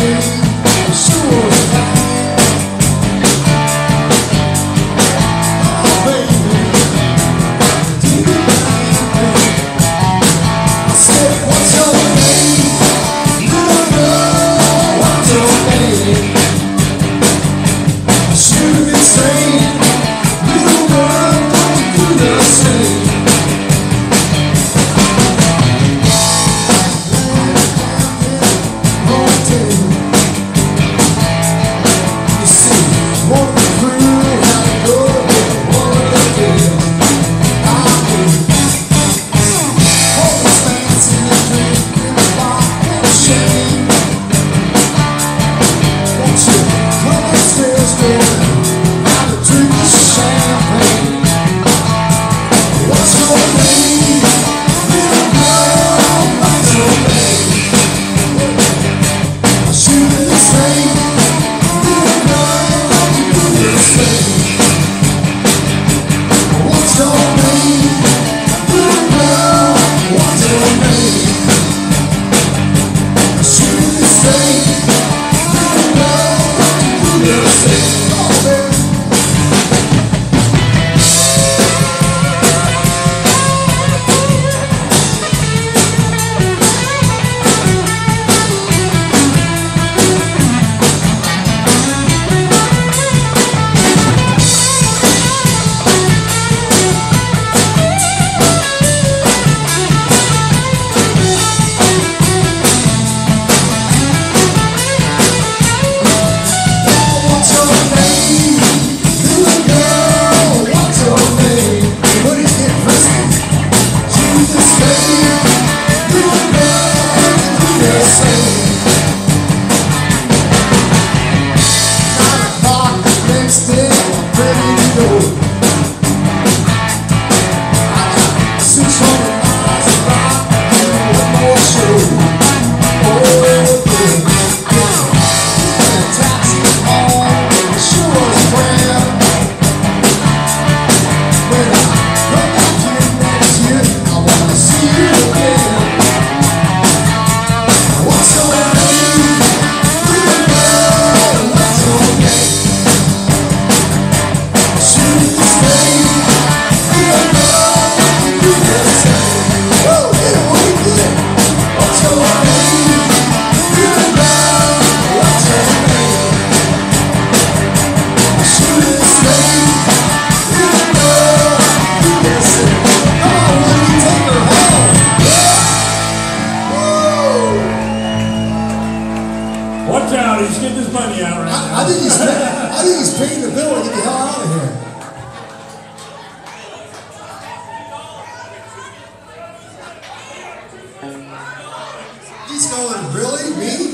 Thank. say. geez, paying the bill and get the hell out of here. He's going, really? Me?